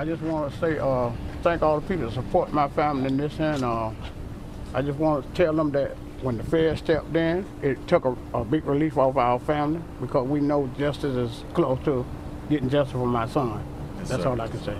I just want to say uh, thank all the people that support my family in this, and uh, I just want to tell them that when the Fed stepped in, it took a, a big relief off our family because we know justice is close to getting justice for my son. Yes, That's sir. all I can say.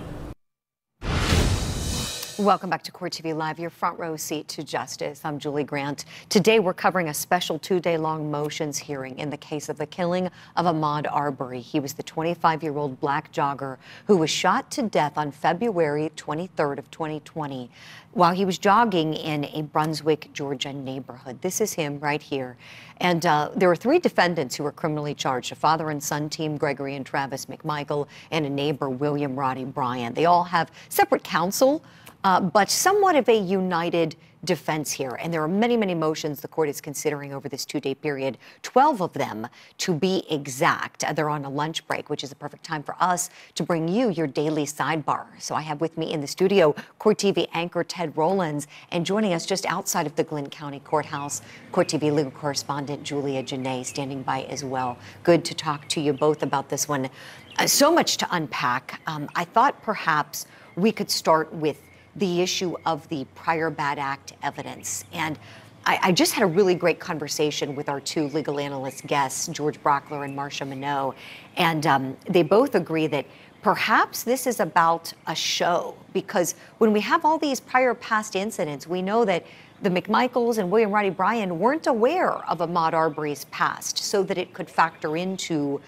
Welcome back to Court TV Live, your front row seat to justice. I'm Julie Grant. Today, we're covering a special two day long motions hearing in the case of the killing of Ahmaud Arbery. He was the 25 year old black jogger who was shot to death on February 23rd of 2020 while he was jogging in a Brunswick, Georgia neighborhood. This is him right here. And uh, there were three defendants who were criminally charged a father and son team, Gregory and Travis McMichael, and a neighbor, William Roddie Bryant. They all have separate counsel uh, but somewhat of a united defense here. And there are many, many motions the court is considering over this two day period, 12 of them to be exact. They're on a lunch break, which is a perfect time for us to bring you your daily sidebar. So I have with me in the studio Court TV anchor Ted Rowlands and joining us just outside of the Glynn County Courthouse, Court TV legal correspondent Julia Jenae standing by as well. Good to talk to you both about this one. Uh, so much to unpack. Um, I thought perhaps we could start with the issue of the prior bad act evidence. And I, I, just had a really great conversation with our two legal analyst guests, George Brauchler and Marcia Minot. And um, they both agree that perhaps this is about a show because when we have all these prior past incidents, we know that the McMichaels and William Roddie Bryan weren't aware of Ahmaud Arbery's past so that it could factor into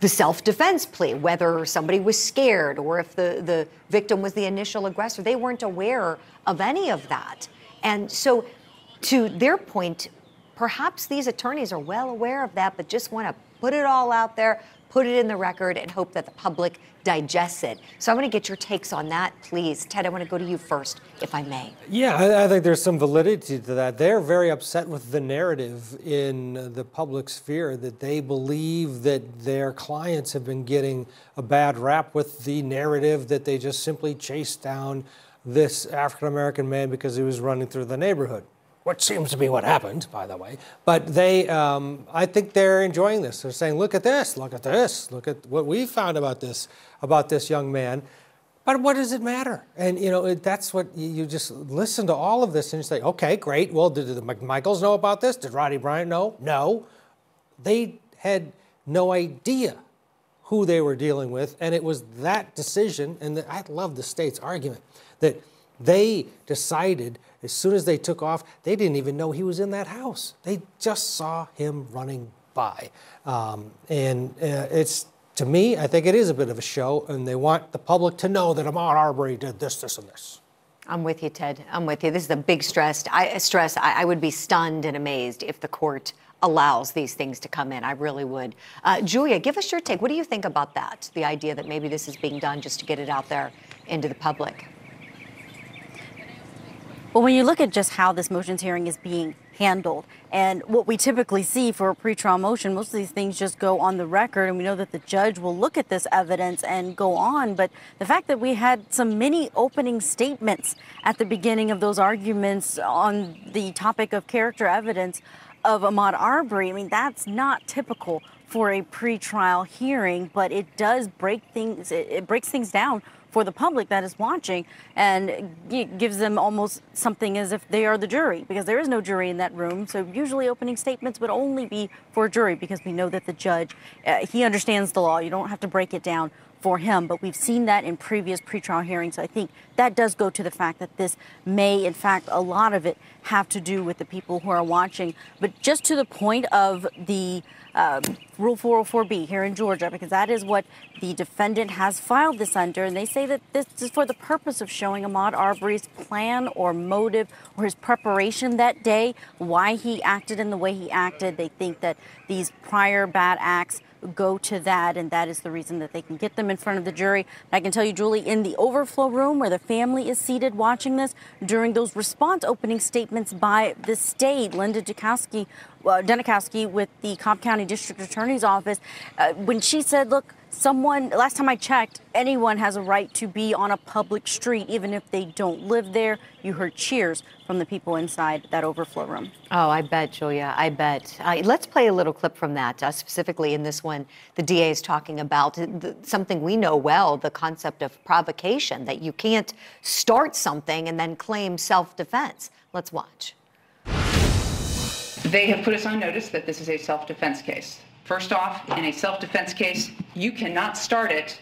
the self defense plea, whether somebody was scared or if the, the victim was the initial aggressor. They weren't aware of any of that. And so, to their point, perhaps these attorneys are well aware of that, but just want to put it all out there, put it in the record, and hope that the public digests it. So I want to get your takes on that, please. Ted, I want to go to you first, if I may. Yeah, I, I think there's some validity to that. They're very upset with the narrative in the public sphere that they believe that their clients have been getting a bad rap with the narrative that they just simply chased down this African American man because he was running through the neighborhood which seems to be what happened, by the way. But they, um, I think they're enjoying this. They're saying, look at this, look at this, look at what we found about this, about this young man. But what does it matter? And you know, it, that's what you, you, just listen to all of this and you say, okay, great. Well, did the McMichaels know about this? Did Roddie Bryant know? No. They had no idea who they were dealing with. And it was that decision, and the, I love the state's argument, that they decided as soon as they took off, they didn't even know he was in that house. They just saw him running by. Um, and uh, it's, to me, I think it is a bit of a show, and they want the public to know that Ahmaud Arbery did this, this, and this. I'm with you, Ted. I'm with you. This is a big stress. I stress. I, I would be stunned and amazed if the court allows these things to come in. I really would. Uh, Julia, give us your take. What do you think about that? The idea that maybe this is being done just to get it out there into the public. Well, when you look at just how this motions hearing is being handled and what we typically see for a pretrial motion, most of these things just go on the record, and we know that the judge will look at this evidence and go on. But the fact that we had some mini opening statements at the beginning of those arguments on the topic of character evidence of Ahmaud Arbery, I mean, that's not typical for a pretrial hearing, but it does break things, it breaks things down for the public that is watching and gives them almost something as if they are the jury because there is no jury in that room. So usually opening statements would only be for a jury because we know that the judge, uh, he understands the law. You don't have to break it down for him, but we've seen that in previous pretrial hearings. I think that does go to the fact that this may, in fact, a lot of it have to do with the people who are watching. But just to the point of the um, Rule 404B here in Georgia, because that is what the defendant has filed this under. And they say that this is for the purpose of showing Ahmaud Arbery's plan or motive or his preparation that day, why he acted in the way he acted. They think that these prior bad acts go to that, and that is the reason that they can get them in front of the jury. I can tell you, Julie, in the overflow room where the family is seated watching this, during those response opening statements by the state, Linda Dukowski, Dunikoski with the Cobb County District Attorney's Office, uh, when she said, look, someone, last time I checked, anyone has a right to be on a public street, even if they don't live there. You heard cheers from the people inside that overflow room. Oh, I bet, Julia. I bet. Uh, let's play a little clip from that. Uh, specifically, in this one, the DA is talking about the, something we know well the concept of provocation, that you can't start something and then claim self defense. Let's watch. They have put us on notice that this is a self defense case. First off, in a self-defense case, you cannot start it.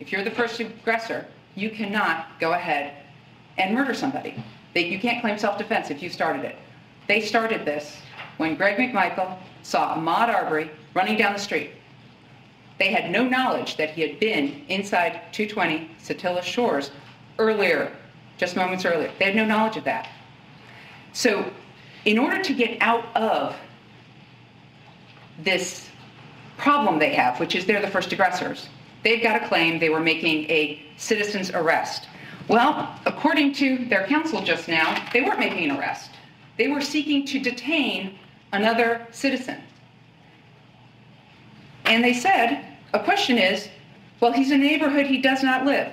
If you're the first aggressor, you cannot go ahead and murder somebody. They, you can't claim self-defense if you started it. They started this when Greg McMichael saw Ahmaud Arbery running down the street. They had no knowledge that he had been inside 220 Satilla Shores earlier, just moments earlier. They had no knowledge of that. So in order to get out of this problem they have, which is they're the first aggressors. They've got a claim they were making a citizen's arrest. Well, according to their counsel just now, they weren't making an arrest. They were seeking to detain another citizen. And they said, a question is, well, he's a neighborhood he does not live.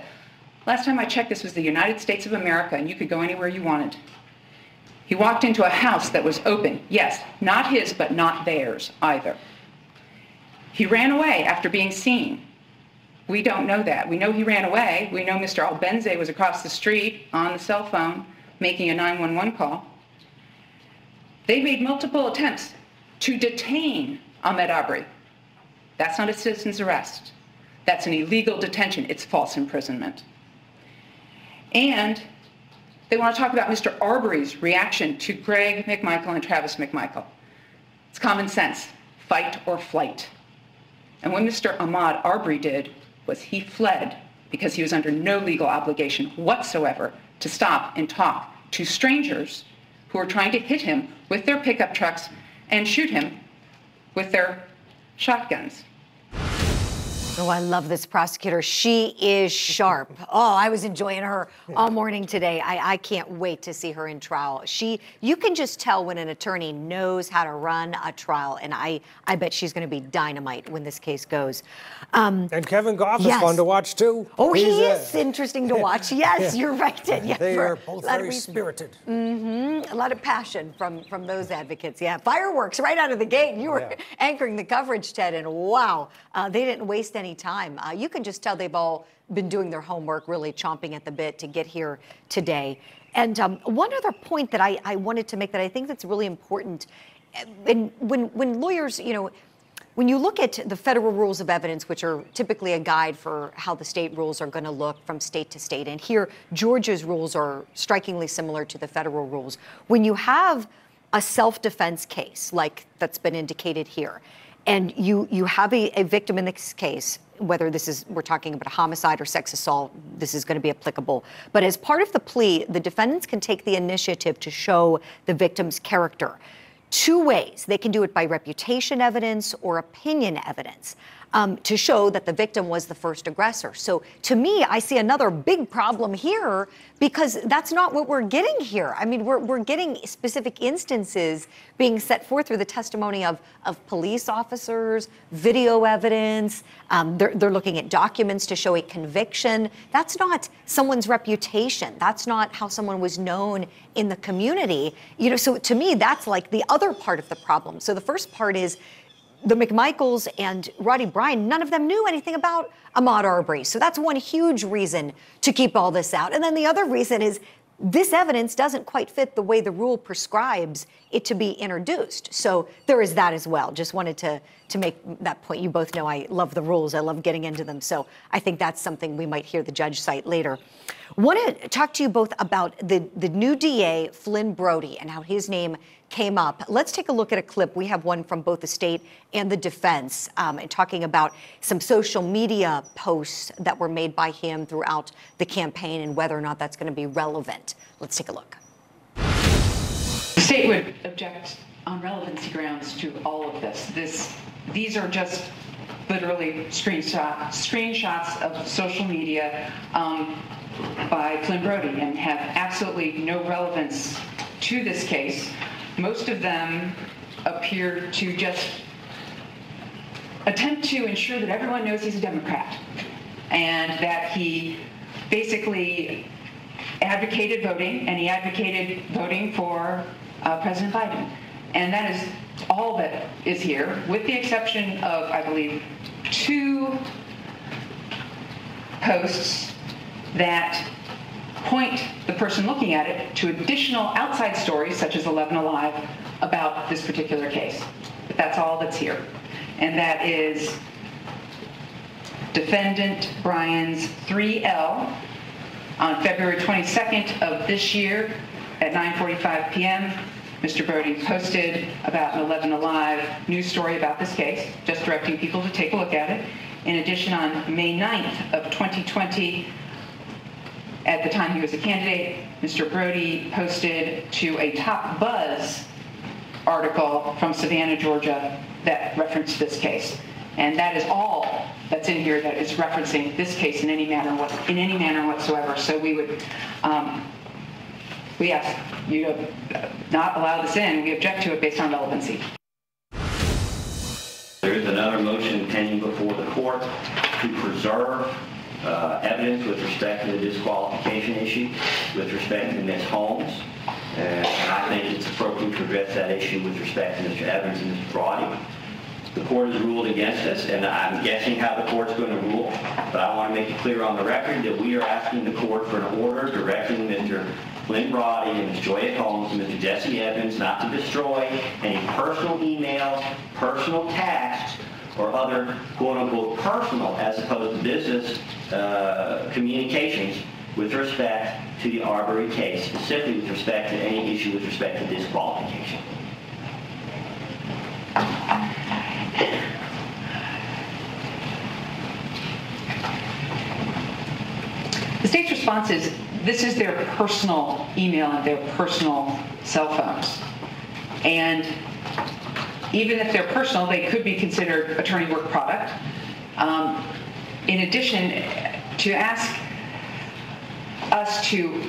Last time I checked, this was the United States of America, and you could go anywhere you wanted. He walked into a house that was open. Yes, not his, but not theirs either. He ran away after being seen. We don't know that. We know he ran away. We know Mr. Albenze was across the street on the cell phone making a 911 call. They made multiple attempts to detain Ahmaud Arbery. That's not a citizen's arrest. That's an illegal detention. It's false imprisonment. And they want to talk about Mr. Arbery's reaction to Greg McMichael and Travis McMichael. It's common sense, fight or flight. And what Mr. Ahmaud Arbery did was he fled because he was under no legal obligation whatsoever to stop and talk to strangers who were trying to hit him with their pickup trucks and shoot him with their shotguns. Oh, I love this prosecutor. She is sharp. Oh, I was enjoying her all morning today. I, I can't wait to see her in trial. She, you can just tell when an attorney knows how to run a trial, and I, I bet she's going to be dynamite when this case goes. Um, and Kevin Gough yes. is fun to watch too. Oh, He's he is interesting to watch. Yes, yeah. you're right. Yeah, they are both very spirited. Mm-hmm. A lot of passion from from those advocates. Yeah, fireworks right out of the gate. You were yeah. anchoring the coverage, Ted, and wow, uh, they didn't waste any time. Uh, you can just tell they've all been doing their homework, really chomping at the bit to get here today. And um, one other point that I, I, wanted to make that I think that's really important, and when when lawyers, you know. When you look at the federal rules of evidence, which are typically a guide for how the state rules are going to look from state to state, and here Georgia's rules are strikingly similar to the federal rules. When you have a self defense case, like that's been indicated here, and you you have a, a victim in this case whether this is we're talking about a homicide or sex assault this is going to be applicable. But as part of the plea the defendants can take the initiative to show the victim's character. Two ways. They can do it by reputation evidence or opinion evidence um, to show that the victim was the first aggressor. So to me, I see another big problem here because that's not what we're getting here. I mean, we're, we're getting specific instances being set forth through the testimony of, of police officers, video evidence. Um, they're, they're looking at documents to show a conviction. That's not someone's reputation. That's not how someone was known in the community. You know, so to me, that's like the other part of the problem. So the first part is the McMichaels and Roddie Bryan, none of them knew anything about Ahmaud Arbery. So that's one huge reason to keep all this out. And then the other reason is this evidence doesn't quite fit the way the rule prescribes it to be introduced. So there is that as well. Just wanted to to make that point. You both know I love the rules. I love getting into them. So I think that's something we might hear the judge cite later. Want to talk to you both about the the new DA Flynn Broady and how his name came up. Let's take a look at a clip. We have one from both the state and the defense, um, and talking about some social media posts that were made by him throughout the campaign and whether or not that's going to be relevant. Let's take a look. The state would object on relevancy grounds to all of this. This, these are just literally screenshot, screenshots of social media um, by Flynn Broady and have absolutely no relevance to this case most of them appear to just attempt to ensure that everyone knows he's a Democrat and that he basically advocated voting and he advocated voting for uh, President Biden. And that is all that is here, with the exception of, I believe, two posts that point the person looking at it to additional outside stories, such as 11 Alive, about this particular case. But that's all that's here. And that is defendant Bryan's 3L on February 22nd of this year at 9:45 p.m. Mr. Broady posted about an 11 Alive news story about this case, just directing people to take a look at it. In addition, on May 9th of 2020, at the time he was a candidate, Mr. Broady posted to a TopBuzz article from Savannah, Georgia that referenced this case. And that is all that's in here that is referencing this case in any manner, what- in any manner whatsoever. So we would, um, we ask you to uh, not allow this in. We object to it based on relevancy. There is another motion pending before the court to preserve uh, evidence with respect to the disqualification issue, with respect to Ms. Holmes. And I think it's appropriate to address that issue with respect to Mr. Evans and Mr. Broady. The court has ruled against us, and I'm guessing how the court's going to rule, but I want to make it clear on the record that we are asking the court for an order directing Mr. Flynn Broady and Ms. Joyette Holmes and Mr. Jesse Evans not to destroy any personal emails, personal texts, or other quote-unquote personal as opposed to business uh, communications with respect to the Arbery case, specifically with respect to any issue with respect to disqualification. The state's response is this is their personal email and their personal cell phones. And even if they're personal, they could be considered attorney work product. Um, in addition, to ask us to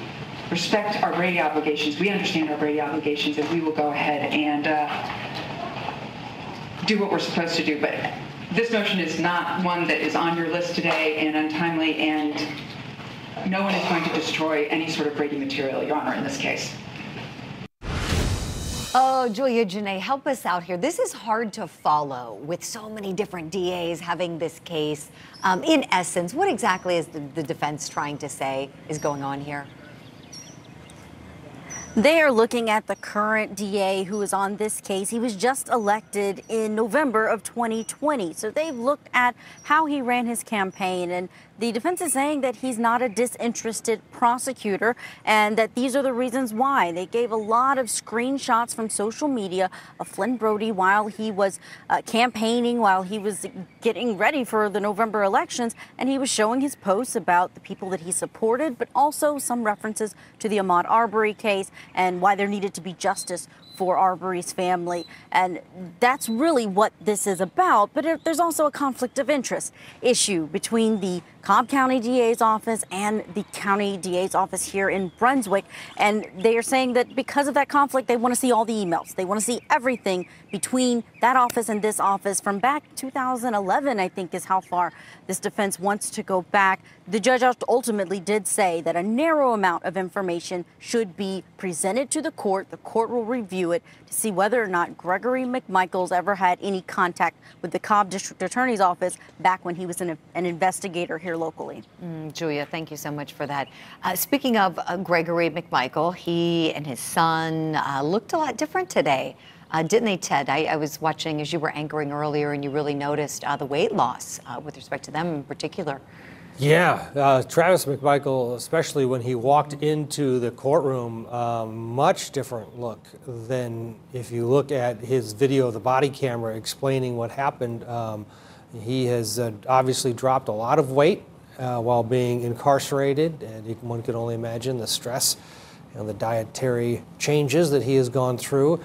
respect our Brady obligations, we understand our Brady obligations, and we will go ahead and uh, do what we're supposed to do. But this motion is not one that is on your list today and untimely, and no one is going to destroy any sort of Brady material, Your Honor, in this case. Oh, Julia Jenae, help us out here. This is hard to follow with so many different DAs having this case. Um, in essence, what exactly is the, the defense trying to say is going on here? They are looking at the current DA who is on this case. He was just elected in November of 2020. So they've looked at how he ran his campaign. And the defense is saying that he's not a disinterested prosecutor and that these are the reasons why. They gave a lot of screenshots from social media of Flynn Broady while he was uh, campaigning, while he was getting ready for the November elections. And he was showing his posts about the people that he supported, but also some references to the Ahmaud Arbery case and why there needed to be justice for Arbery's family. And that's really what this is about. But it, there's also a conflict of interest issue between the Cobb County DA's office and the county DA's office here in Brunswick. And they are saying that because of that conflict, they want to see all the emails. They want to see everything between that office and this office from back 2011, I think is how far this defense wants to go back. The judge ultimately did say that a narrow amount of information should be presented to the court. The court will review it to see whether or not Gregory McMichaels ever had any contact with the Cobb District Attorney's Office back when he was an, an investigator here locally. Mm, Julia, thank you so much for that. Uh, speaking of uh, Gregory McMichael, he and his son uh, looked a lot different today. Uh, didn't they, Ted? I, I, was watching as you were anchoring earlier, and you really noticed uh, the weight loss uh, with respect to them in particular. Yeah, uh, Travis McMichael, especially when he walked into the courtroom, um, much different look than if you look at his video of the body camera explaining what happened. Um, he has uh, obviously dropped a lot of weight uh, while being incarcerated, and one can only imagine the stress and the dietary changes that he has gone through.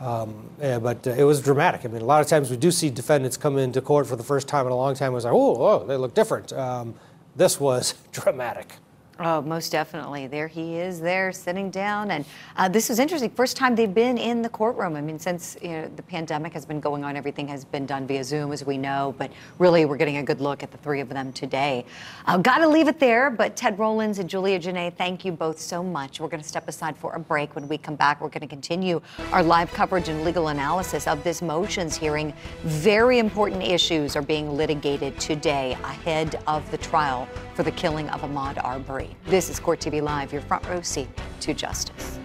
Um, yeah, but uh, it was dramatic. I mean, a lot of times we do see defendants come into court for the first time in a long time. It was like, oh, oh they look different. Um, this was dramatic. Oh, most definitely. There he is, there sitting down, and uh, this is interesting. First time they've been in the courtroom. I mean, since you know, the pandemic has been going on, everything has been done via Zoom, as we know. But really, we're getting a good look at the three of them today. Uh, Got to leave it there. But Ted Rowlands and Julia Jenae, thank you both so much. We're going to step aside for a break. When we come back, we're going to continue our live coverage and legal analysis of this motions hearing. Very important issues are being litigated today ahead of the trial for the killing of Ahmaud Arbery. This is Court TV Live, your front row seat to justice.